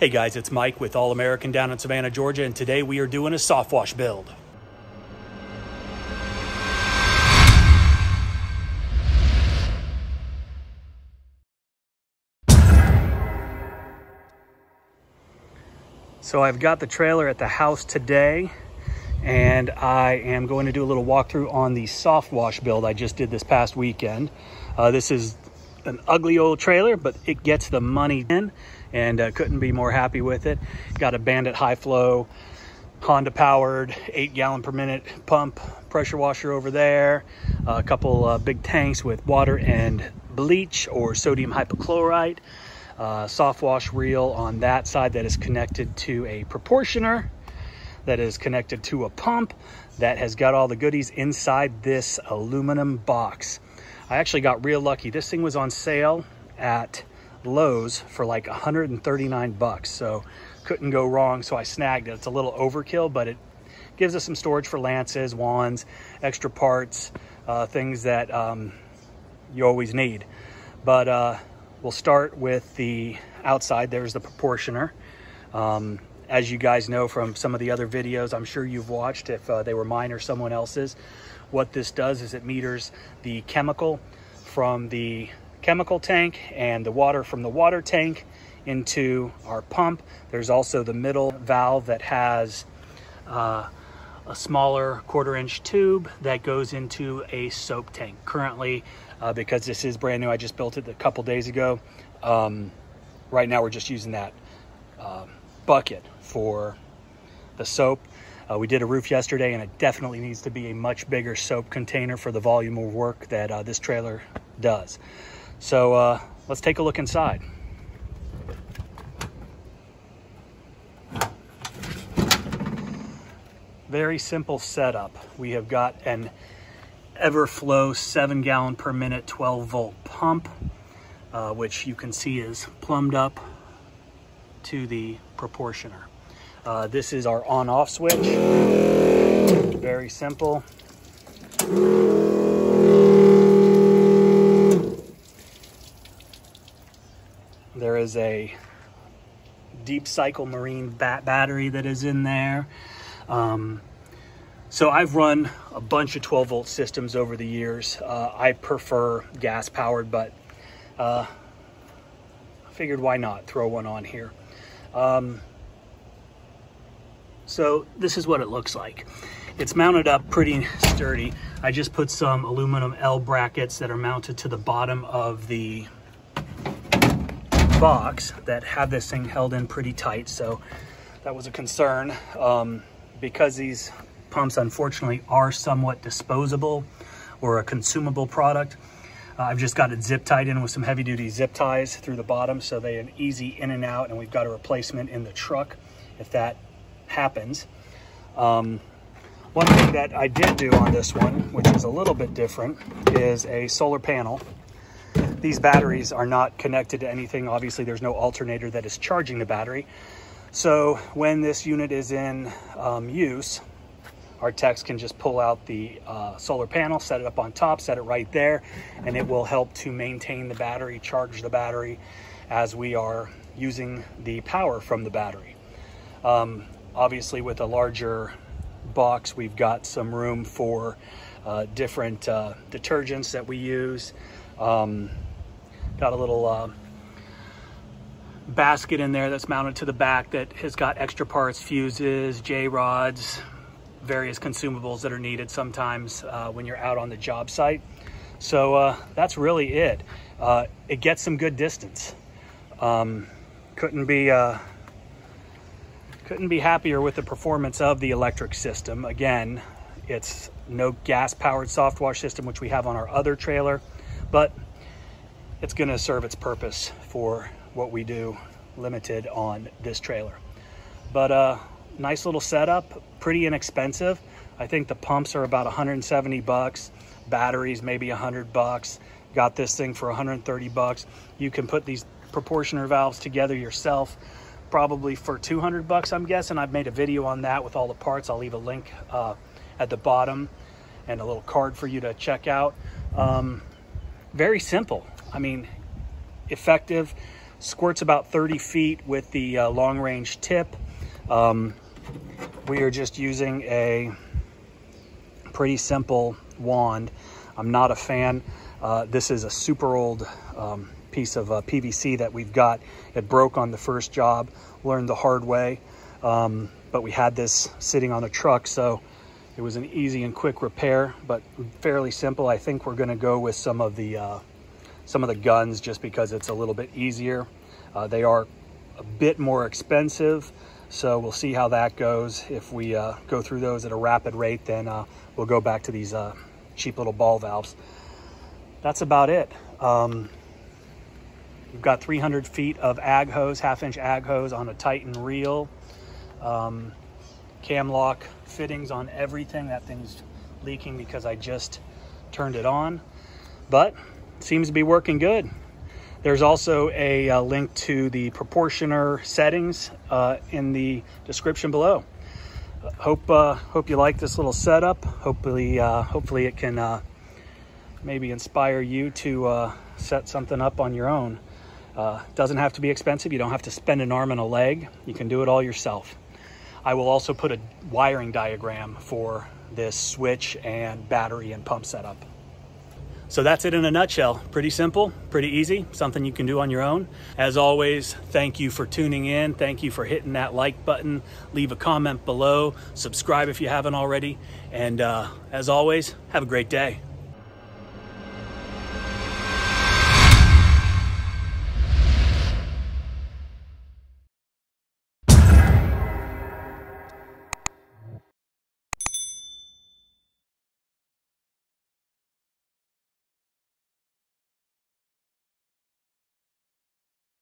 Hey guys, it's Mike with All American down in Savannah, Georgia, and today we are doing a soft wash build. So I've got the trailer at the house today and I am going to do a little walkthrough on the soft wash build I just did this past weekend. Uh, this is an ugly old trailer, but it gets the money in and uh, couldn't be more happy with it. Got a Bandit high flow, Honda powered, eight gallon per minute pump pressure washer over there, a couple uh, big tanks with water and bleach or sodium hypochlorite, uh, soft wash reel on that side that is connected to a proportioner that is connected to a pump that has got all the goodies inside this aluminum box. I actually got real lucky. This thing was on sale at Lowe's for like 139 bucks. So couldn't go wrong. So I snagged it. It's a little overkill, but it gives us some storage for lances, wands, extra parts, uh, things that um, you always need. But uh, we'll start with the outside. There's the proportioner. Um, as you guys know from some of the other videos I'm sure you've watched, if uh, they were mine or someone else's, what this does is it meters the chemical from the chemical tank and the water from the water tank into our pump. There's also the middle valve that has uh, a smaller quarter inch tube that goes into a soap tank. Currently, uh, because this is brand new, I just built it a couple days ago. Um, right now we're just using that uh, bucket for the soap. Uh, we did a roof yesterday and it definitely needs to be a much bigger soap container for the volume of work that uh, this trailer does. So uh, let's take a look inside. Very simple setup. We have got an Everflo 7 gallon per minute 12 volt pump, uh, which you can see is plumbed up to the proportioner. Uh, this is our on off switch. Very simple. A deep cycle marine bat battery that is in there. Um, so I've run a bunch of 12 volt systems over the years. Uh, I prefer gas powered, but uh, I figured why not throw one on here. Um, so this is what it looks like. It's mounted up pretty sturdy. I just put some aluminum L brackets that are mounted to the bottom of the box that had this thing held in pretty tight. So that was a concern um, because these pumps unfortunately are somewhat disposable or a consumable product. Uh, I've just got it zip tied in with some heavy duty zip ties through the bottom so they are easy in and out and we've got a replacement in the truck if that happens. Um, one thing that I did do on this one, which is a little bit different, is a solar panel. These batteries are not connected to anything. Obviously, there's no alternator that is charging the battery. So when this unit is in um, use, our techs can just pull out the uh, solar panel, set it up on top, set it right there, and it will help to maintain the battery, charge the battery as we are using the power from the battery. Um, obviously with a larger box, we've got some room for uh, different uh, detergents that we use. Um, got a little uh, basket in there that's mounted to the back that has got extra parts, fuses, J-rods, various consumables that are needed sometimes uh, when you're out on the job site. So uh, that's really it. Uh, it gets some good distance. Um, couldn't be couldn't be happier with the performance of the electric system. Again, it's no gas powered soft wash system, which we have on our other trailer, but it's gonna serve its purpose for what we do limited on this trailer. But uh, nice little setup, pretty inexpensive. I think the pumps are about 170 bucks, batteries maybe 100 bucks. Got this thing for 130 bucks. You can put these proportioner valves together yourself probably for 200 bucks, I'm guessing. I've made a video on that with all the parts. I'll leave a link uh, at the bottom and a little card for you to check out. Um, very simple. I mean, effective. squirts about 30 feet with the uh, long range tip. Um, we are just using a pretty simple wand. I'm not a fan. Uh, this is a super old um, piece of uh, PVC that we've got. It broke on the first job, learned the hard way, um, but we had this sitting on the truck, so it was an easy and quick repair, but fairly simple. I think we're gonna go with some of the uh, some of the guns just because it's a little bit easier. Uh, they are a bit more expensive, so we'll see how that goes. If we uh, go through those at a rapid rate, then uh, we'll go back to these uh, cheap little ball valves. That's about it. Um, we've got 300 feet of ag hose, half inch ag hose on a Titan reel. Um, cam lock fittings on everything. That thing's leaking because I just turned it on, but seems to be working good. There's also a, a uh, link to the proportioner settings uh, in the description below. Uh, hope uh, hope you like this little setup. Hopefully, uh, hopefully it can uh, maybe inspire you to set something up on your own. doesn't have to be expensive. You don't have to spend an arm and a leg. You can do it all yourself. I will also put a wiring diagram for this switch and battery and pump setup. So that's it in a nutshell. Pretty simple, pretty easy, something you can do on your own. As always, thank you for tuning in. Thank you for hitting that like button. Leave a comment below. Subscribe if you haven't already. And uh, as always, have a great day.